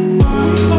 Oh.